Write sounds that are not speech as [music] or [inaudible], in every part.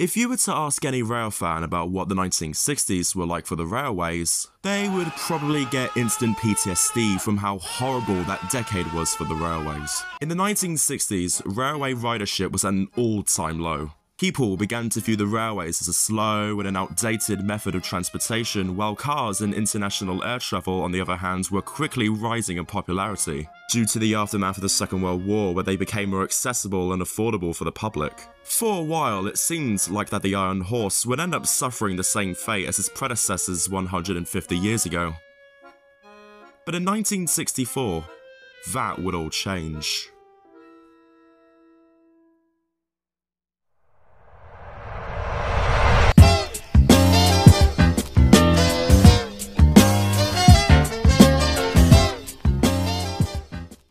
If you were to ask any rail fan about what the 1960s were like for the railways, they would probably get instant PTSD from how horrible that decade was for the railways. In the 1960s, railway ridership was at an all-time low. People began to view the railways as a slow and an outdated method of transportation, while cars and international air travel, on the other hand, were quickly rising in popularity, due to the aftermath of the Second World War where they became more accessible and affordable for the public. For a while, it seemed like that the Iron Horse would end up suffering the same fate as its predecessors 150 years ago. But in 1964, that would all change.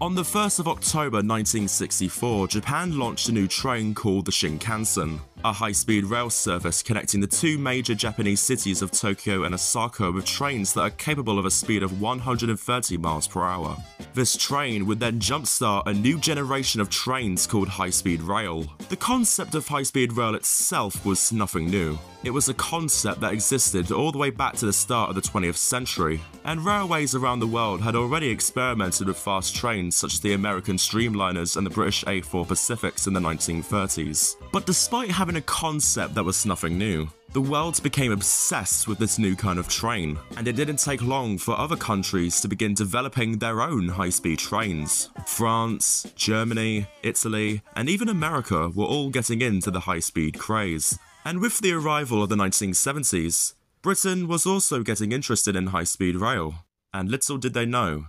On the 1st of October 1964, Japan launched a new train called the Shinkansen, a high-speed rail service connecting the two major Japanese cities of Tokyo and Osaka with trains that are capable of a speed of 130 miles per hour. This train would then jumpstart a new generation of trains called high-speed rail. The concept of high-speed rail itself was nothing new. It was a concept that existed all the way back to the start of the 20th century, and railways around the world had already experimented with fast trains such as the American Streamliners and the British A4 Pacifics in the 1930s. But despite having a concept that was nothing new, the world became obsessed with this new kind of train, and it didn't take long for other countries to begin developing their own high-speed trains. France, Germany, Italy, and even America were all getting into the high-speed craze. And with the arrival of the 1970s, Britain was also getting interested in high-speed rail. And little did they know,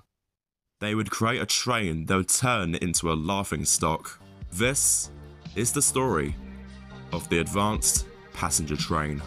they would create a train that would turn into a laughing stock. This is the story of the advanced passenger train.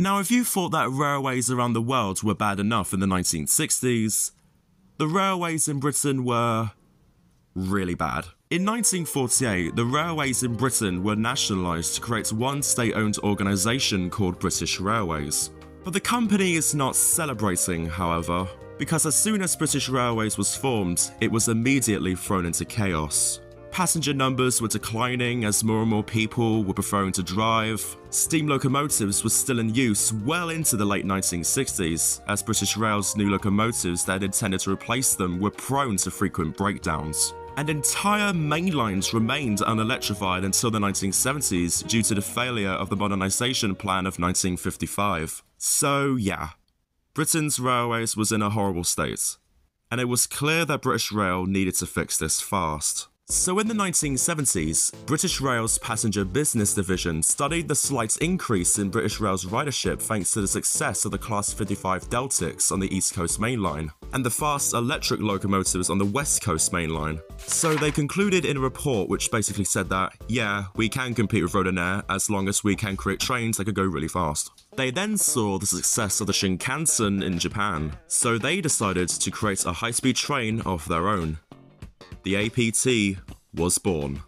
Now, if you thought that railways around the world were bad enough in the 1960s, the railways in Britain were really bad. In 1948, the railways in Britain were nationalised to create one state-owned organisation called British Railways. But the company is not celebrating, however, because as soon as British Railways was formed, it was immediately thrown into chaos. Passenger numbers were declining as more and more people were preferring to drive. Steam locomotives were still in use well into the late 1960s, as British Rail's new locomotives that intended to replace them were prone to frequent breakdowns. And entire main lines remained unelectrified until the 1970s due to the failure of the modernisation plan of 1955. So yeah, Britain's railways was in a horrible state, and it was clear that British Rail needed to fix this fast. So in the 1970s, British Rail's passenger business division studied the slight increase in British Rail's ridership thanks to the success of the Class 55 Deltics on the East Coast Main Line, and the fast electric locomotives on the West Coast Main Line. So they concluded in a report which basically said that, yeah, we can compete with road and air as long as we can create trains that could go really fast. They then saw the success of the Shinkansen in Japan, so they decided to create a high-speed train of their own the APT was born.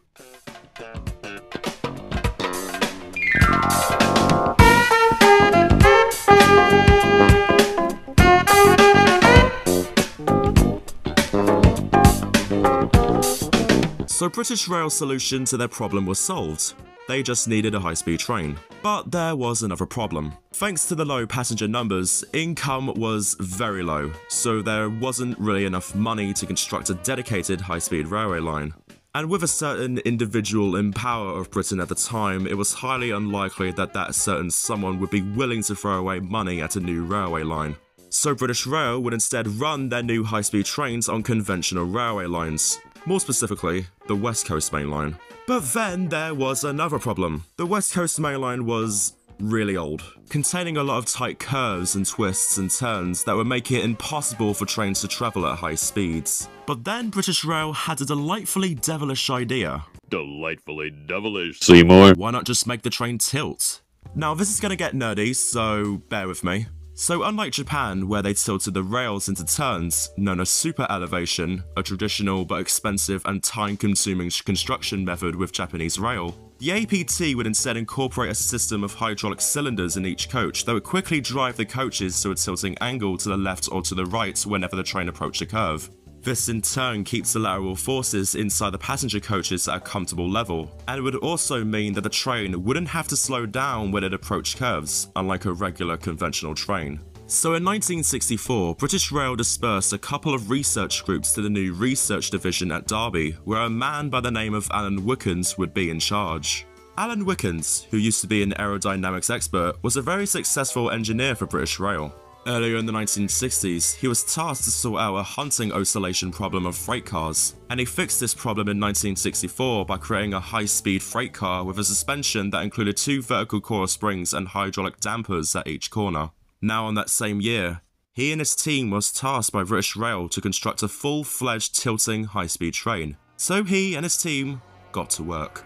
So British Rail's solution to their problem was solved. They just needed a high-speed train. But there was another problem. Thanks to the low passenger numbers, income was very low, so there wasn't really enough money to construct a dedicated high-speed railway line. And with a certain individual in power of Britain at the time, it was highly unlikely that that certain someone would be willing to throw away money at a new railway line. So British Rail would instead run their new high-speed trains on conventional railway lines, more specifically, the West Coast Main Line. But then there was another problem. The West Coast Main Line was really old, containing a lot of tight curves and twists and turns that would make it impossible for trains to travel at high speeds. But then British Rail had a delightfully devilish idea. Delightfully devilish, Seymour. Why not just make the train tilt? Now this is gonna get nerdy, so bear with me. So unlike Japan, where they tilted the rails into turns, known as super elevation, a traditional but expensive and time-consuming construction method with Japanese rail, the APT would instead incorporate a system of hydraulic cylinders in each coach that would quickly drive the coaches to a tilting angle to the left or to the right whenever the train approached a curve. This in turn keeps the lateral forces inside the passenger coaches at a comfortable level, and it would also mean that the train wouldn't have to slow down when it approached curves, unlike a regular conventional train. So in 1964, British Rail dispersed a couple of research groups to the new research division at Derby, where a man by the name of Alan Wickens would be in charge. Alan Wickens, who used to be an aerodynamics expert, was a very successful engineer for British Rail. Earlier in the 1960s, he was tasked to sort out a hunting oscillation problem of freight cars, and he fixed this problem in 1964 by creating a high-speed freight car with a suspension that included two vertical coil springs and hydraulic dampers at each corner. Now on that same year, he and his team was tasked by British Rail to construct a full-fledged tilting high-speed train. So he and his team got to work.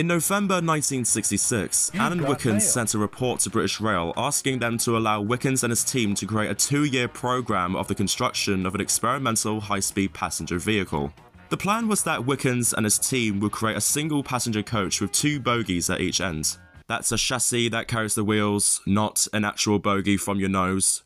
In November 1966, Alan Wickens sent a report to British Rail asking them to allow Wickens and his team to create a two-year program of the construction of an experimental high-speed passenger vehicle. The plan was that Wickens and his team would create a single passenger coach with two bogies at each end. That's a chassis that carries the wheels, not an actual bogie from your nose.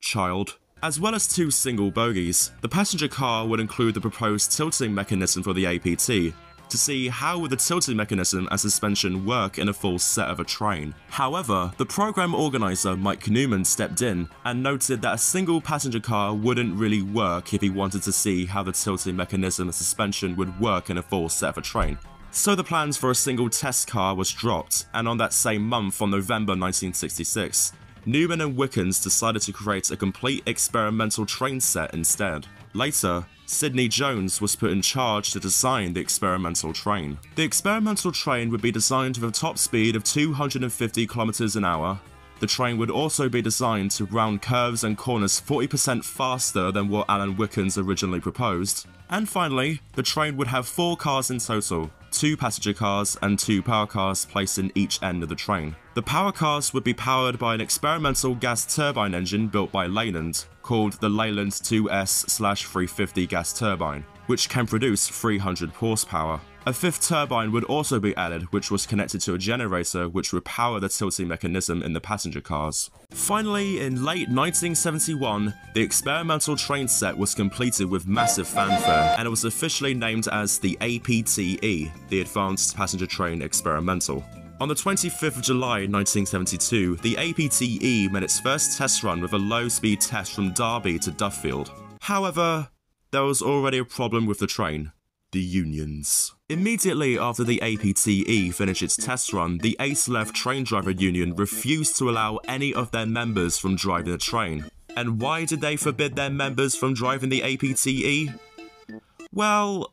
Child. As well as two single bogies, the passenger car would include the proposed tilting mechanism for the APT, to see how would the tilting mechanism and suspension work in a full set of a train. However, the program organizer Mike Newman stepped in and noted that a single passenger car wouldn't really work if he wanted to see how the tilting mechanism and suspension would work in a full set of a train. So the plans for a single test car was dropped, and on that same month on November 1966, Newman and Wickens decided to create a complete experimental train set instead. Later, Sidney Jones was put in charge to design the experimental train. The experimental train would be designed with a top speed of 250 km an hour. The train would also be designed to round curves and corners 40% faster than what Alan Wickens originally proposed. And finally, the train would have four cars in total, two passenger cars and two power cars placed in each end of the train. The power cars would be powered by an experimental gas turbine engine built by Leyland, called the Leyland 2S-350 gas turbine, which can produce 300 horsepower. A fifth turbine would also be added which was connected to a generator which would power the tilting mechanism in the passenger cars. Finally, in late 1971, the experimental train set was completed with massive fanfare and it was officially named as the APTE, the Advanced Passenger Train Experimental. On the 25th of July 1972, the APTE made its first test run with a low-speed test from Derby to Duffield. However, there was already a problem with the train the unions. Immediately after the APTE finished its test run, the ASLEF Train Driver Union refused to allow any of their members from driving the train. And why did they forbid their members from driving the APTE? Well,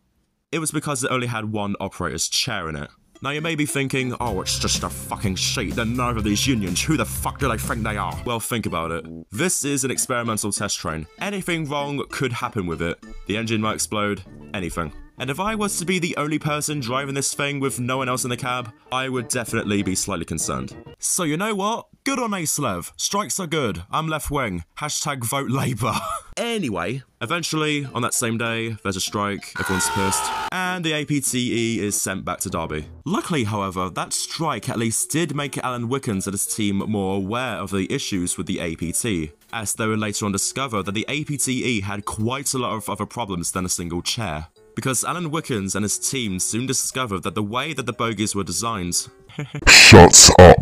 it was because it only had one operator's chair in it. Now you may be thinking, oh, it's just a fucking sheet, the neither of these unions, who the fuck do they think they are? Well, think about it. This is an experimental test train. Anything wrong could happen with it. The engine might explode, anything. And if I was to be the only person driving this thing with no one else in the cab, I would definitely be slightly concerned. So you know what? Good on ASLEF. Strikes are good. I'm left wing. Hashtag vote Labour. [laughs] anyway, eventually, on that same day, there's a strike, everyone's pissed, and the APTE is sent back to Derby. Luckily, however, that strike at least did make Alan Wickens and his team more aware of the issues with the APT, as they would later on discover that the APTE had quite a lot of other problems than a single chair because Alan Wickens and his team soon discovered that the way that the bogies were designed Shuts up.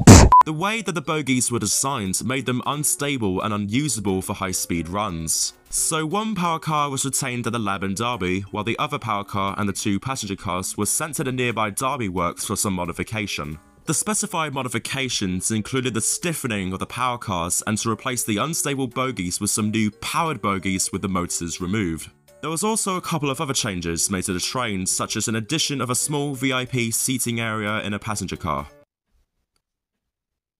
the way that the bogies were designed made them unstable and unusable for high-speed runs. So one power car was retained at the lab in Derby, while the other power car and the two passenger cars were sent to the nearby Derby works for some modification. The specified modifications included the stiffening of the power cars and to replace the unstable bogies with some new powered bogies with the motors removed. There was also a couple of other changes made to the train, such as an addition of a small VIP seating area in a passenger car.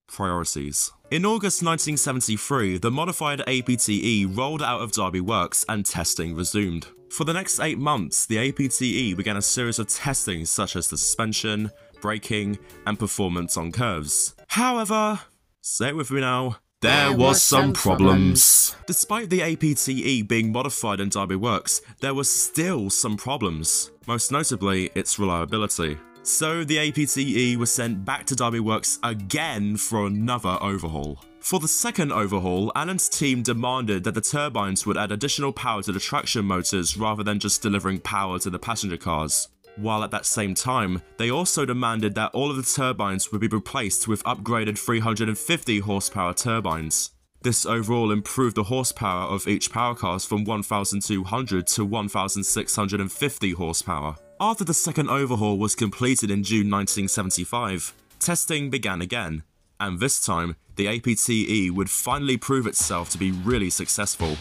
Priorities. In August 1973, the modified APTE rolled out of Derby Works and testing resumed. For the next eight months, the APTE began a series of testing such as the suspension, braking, and performance on curves. However, say it with me now, there, was some problems. Despite the APTE being modified in Derby Works, there were still some problems, most notably its reliability. So the APTE was sent back to Derby Works again for another overhaul. For the second overhaul, Alan's team demanded that the turbines would add additional power to the traction motors rather than just delivering power to the passenger cars. While at that same time, they also demanded that all of the turbines would be replaced with upgraded 350 horsepower turbines. This overall improved the horsepower of each power cars from 1200 to 1650 horsepower. After the second overhaul was completed in June 1975, testing began again, and this time the APTE would finally prove itself to be really successful.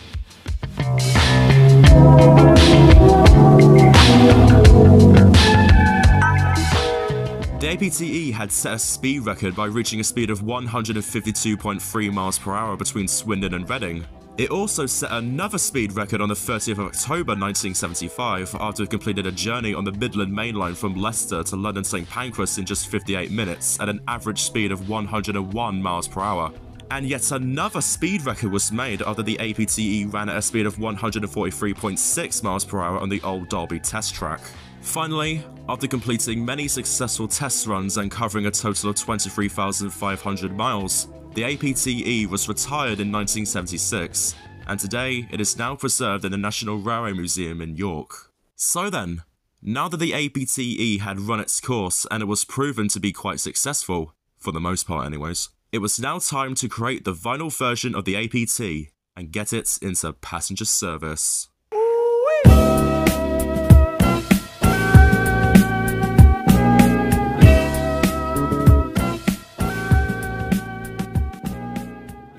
The APTE had set a speed record by reaching a speed of 152.3 miles per hour between Swindon and Reading. It also set another speed record on the 30th of October 1975 after it completed a journey on the Midland Main Line from Leicester to London St Pancras in just 58 minutes at an average speed of 101 miles per hour. And yet another speed record was made after the APTE ran at a speed of 143.6 miles per hour on the Old Dalby test track. Finally, after completing many successful test runs and covering a total of 23,500 miles, the APTE was retired in 1976, and today it is now preserved in the National Railway Museum in York. So then, now that the APTE had run its course and it was proven to be quite successful, for the most part anyways, it was now time to create the vinyl version of the APT and get it into passenger service.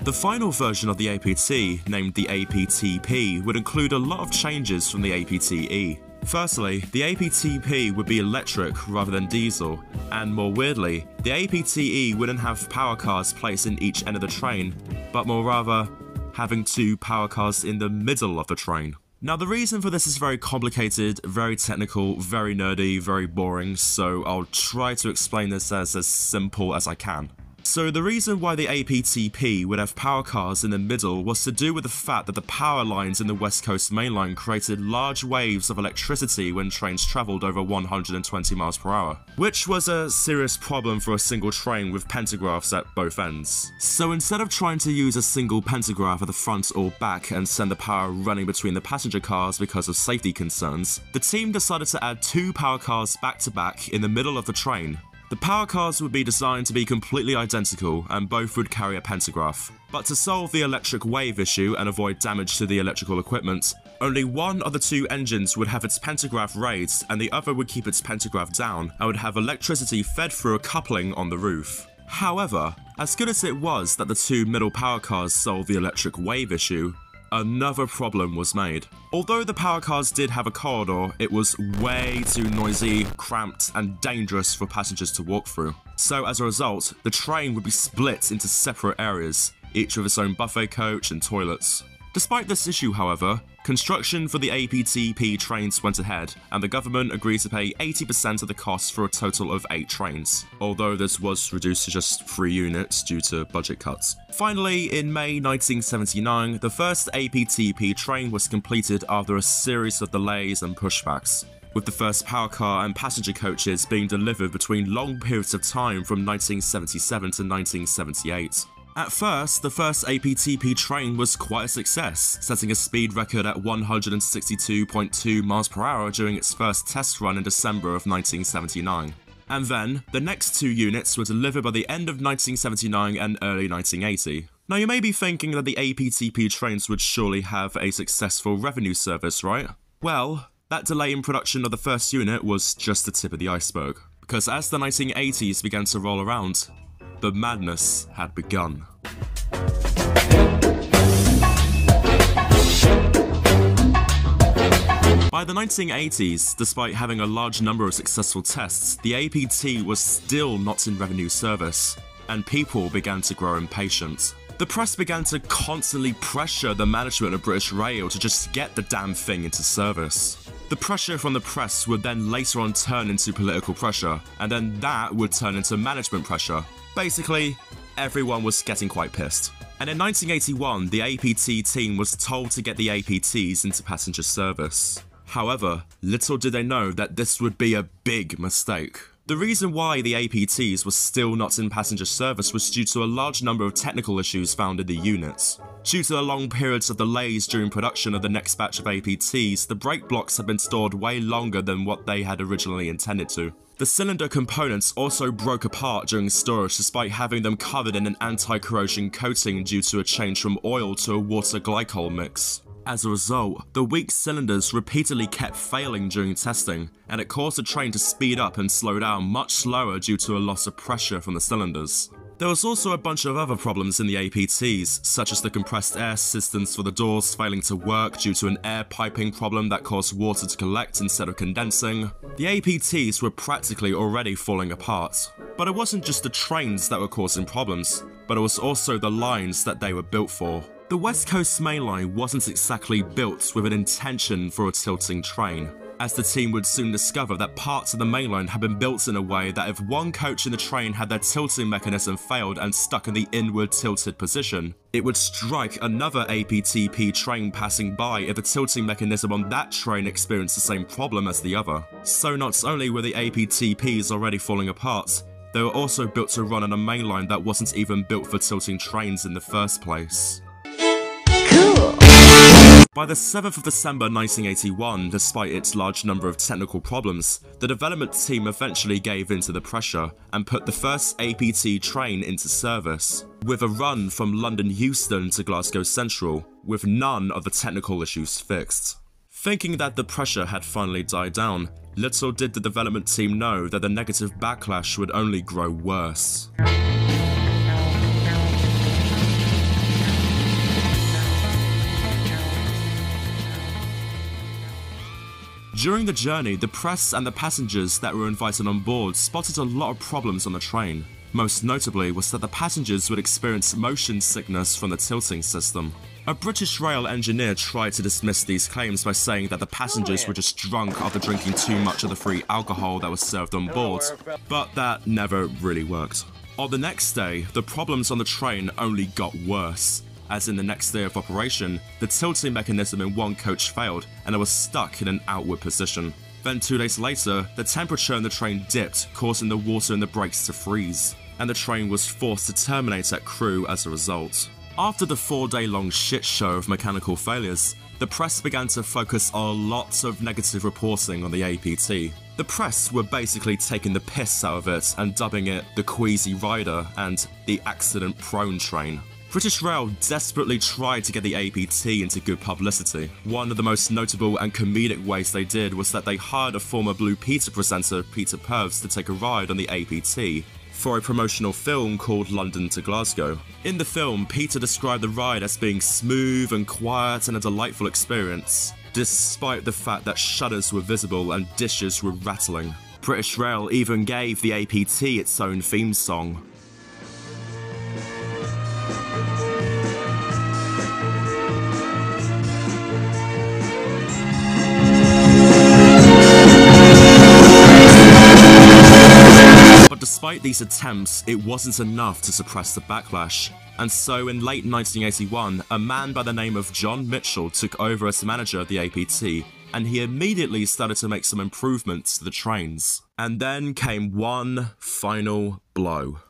The final version of the APT, named the APTP, would include a lot of changes from the APTE. Firstly, the APTP would be electric rather than diesel, and more weirdly, the APTE wouldn't have power cars placed in each end of the train, but more rather, having two power cars in the middle of the train. Now, the reason for this is very complicated, very technical, very nerdy, very boring, so I'll try to explain this as as simple as I can. So the reason why the APTP would have power cars in the middle was to do with the fact that the power lines in the West Coast Main Line created large waves of electricity when trains travelled over 120 miles per hour, which was a serious problem for a single train with pantographs at both ends. So instead of trying to use a single pantograph at the front or back and send the power running between the passenger cars because of safety concerns, the team decided to add two power cars back to back in the middle of the train, the power cars would be designed to be completely identical and both would carry a pantograph. But to solve the electric wave issue and avoid damage to the electrical equipment, only one of the two engines would have its pantograph raised and the other would keep its pantograph down and would have electricity fed through a coupling on the roof. However, as good as it was that the two middle power cars solved the electric wave issue, another problem was made. Although the power cars did have a corridor, it was way too noisy, cramped, and dangerous for passengers to walk through. So as a result, the train would be split into separate areas, each with its own buffet coach and toilets. Despite this issue, however, construction for the APTP trains went ahead, and the government agreed to pay 80% of the costs for a total of 8 trains, although this was reduced to just 3 units due to budget cuts. Finally, in May 1979, the first APTP train was completed after a series of delays and pushbacks, with the first power car and passenger coaches being delivered between long periods of time from 1977 to 1978. At first, the first APTP train was quite a success, setting a speed record at 162.2 miles per hour during its first test run in December of 1979. And then, the next two units were delivered by the end of 1979 and early 1980. Now you may be thinking that the APTP trains would surely have a successful revenue service, right? Well, that delay in production of the first unit was just the tip of the iceberg, because as the 1980s began to roll around, the madness had begun. By the 1980s, despite having a large number of successful tests, the APT was still not in revenue service, and people began to grow impatient. The press began to constantly pressure the management of British Rail to just get the damn thing into service. The pressure from the press would then later on turn into political pressure, and then that would turn into management pressure. Basically, everyone was getting quite pissed. And in 1981, the APT team was told to get the APTs into passenger service. However, little did they know that this would be a big mistake. The reason why the APTs were still not in passenger service was due to a large number of technical issues found in the units. Due to the long periods of delays during production of the next batch of APTs, the brake blocks had been stored way longer than what they had originally intended to. The cylinder components also broke apart during storage despite having them covered in an anti-corrosion coating due to a change from oil to a water glycol mix. As a result, the weak cylinders repeatedly kept failing during testing, and it caused the train to speed up and slow down much slower due to a loss of pressure from the cylinders. There was also a bunch of other problems in the APTs, such as the compressed air systems for the doors failing to work due to an air piping problem that caused water to collect instead of condensing. The APTs were practically already falling apart. But it wasn't just the trains that were causing problems, but it was also the lines that they were built for. The West Coast Main Line wasn't exactly built with an intention for a tilting train, as the team would soon discover that parts of the mainline had been built in a way that if one coach in the train had their tilting mechanism failed and stuck in the inward tilted position, it would strike another APTP train passing by if the tilting mechanism on that train experienced the same problem as the other. So not only were the APTPs already falling apart, they were also built to run on a mainline that wasn't even built for tilting trains in the first place. By the 7th of December 1981, despite its large number of technical problems, the development team eventually gave in to the pressure and put the first APT train into service, with a run from London Euston to Glasgow Central, with none of the technical issues fixed. Thinking that the pressure had finally died down, little did the development team know that the negative backlash would only grow worse. During the journey, the press and the passengers that were invited on board spotted a lot of problems on the train. Most notably was that the passengers would experience motion sickness from the tilting system. A British Rail engineer tried to dismiss these claims by saying that the passengers were just drunk after drinking too much of the free alcohol that was served on board, but that never really worked. On the next day, the problems on the train only got worse as in the next day of operation, the tilting mechanism in one coach failed and it was stuck in an outward position. Then two days later, the temperature in the train dipped, causing the water in the brakes to freeze, and the train was forced to terminate at Crewe as a result. After the four day long shit show of mechanical failures, the press began to focus a lot of negative reporting on the APT. The press were basically taking the piss out of it and dubbing it the Queasy Rider and the accident prone train. British Rail desperately tried to get the APT into good publicity. One of the most notable and comedic ways they did was that they hired a former Blue Peter presenter, Peter Purves, to take a ride on the APT for a promotional film called London to Glasgow. In the film, Peter described the ride as being smooth and quiet and a delightful experience, despite the fact that shutters were visible and dishes were rattling. British Rail even gave the APT its own theme song, Despite these attempts, it wasn't enough to suppress the backlash, and so in late 1981, a man by the name of John Mitchell took over as manager of the APT, and he immediately started to make some improvements to the trains. And then came one final blow.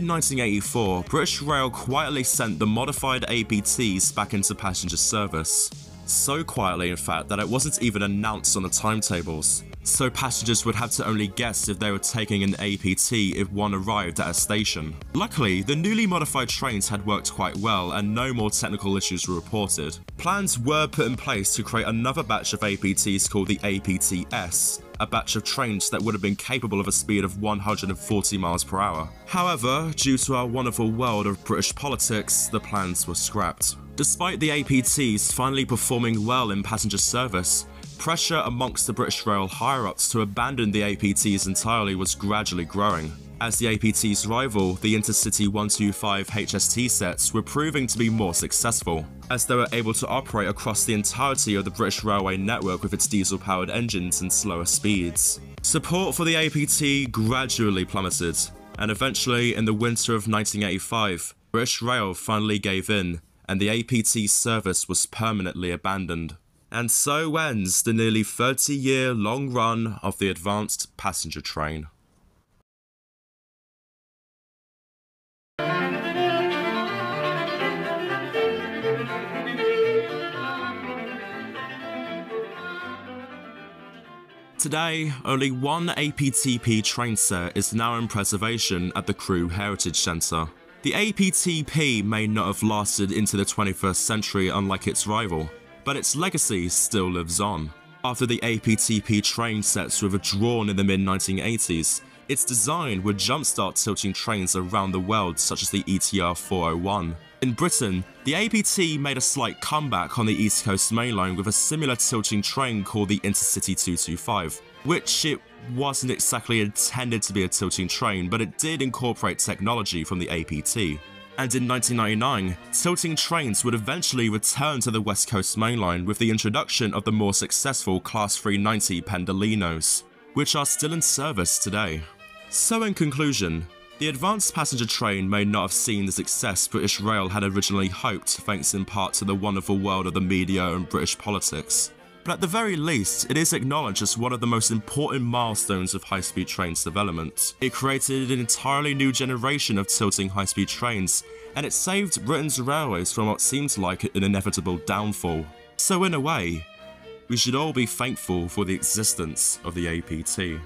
Mid-1984, British Rail quietly sent the modified APTs back into passenger service. So quietly in fact that it wasn't even announced on the timetables. so passengers would have to only guess if they were taking an APT if one arrived at a station. Luckily, the newly modified trains had worked quite well and no more technical issues were reported. Plans were put in place to create another batch of APTs called the APT-S, a batch of trains that would have been capable of a speed of 140 miles per hour. However, due to our wonderful world of British politics, the plans were scrapped. Despite the APTs finally performing well in passenger service, pressure amongst the British Rail higher-ups to abandon the APTs entirely was gradually growing as the APT's rival, the Intercity 125 HST sets, were proving to be more successful, as they were able to operate across the entirety of the British Railway network with its diesel-powered engines and slower speeds. Support for the APT gradually plummeted, and eventually, in the winter of 1985, British Rail finally gave in, and the APT service was permanently abandoned. And so ends the nearly 30 year long run of the advanced passenger train. Today, only one APTP train set is now in preservation at the Crewe Heritage Centre. The APTP may not have lasted into the 21st century unlike its rival, but its legacy still lives on. After the APTP train sets were withdrawn in the mid-1980s, its design would jumpstart tilting trains around the world such as the ETR 401. In Britain, the APT made a slight comeback on the East Coast Main Line with a similar tilting train called the Intercity 225, which it wasn't exactly intended to be a tilting train, but it did incorporate technology from the APT. And in 1999, tilting trains would eventually return to the West Coast Main Line with the introduction of the more successful Class 390 Pendolinos, which are still in service today. So in conclusion, the advanced passenger train may not have seen the success British Rail had originally hoped thanks in part to the wonderful world of the media and British politics. But at the very least, it is acknowledged as one of the most important milestones of high-speed trains development. It created an entirely new generation of tilting high-speed trains, and it saved Britain's railways from what seemed like an inevitable downfall. So in a way, we should all be thankful for the existence of the APT.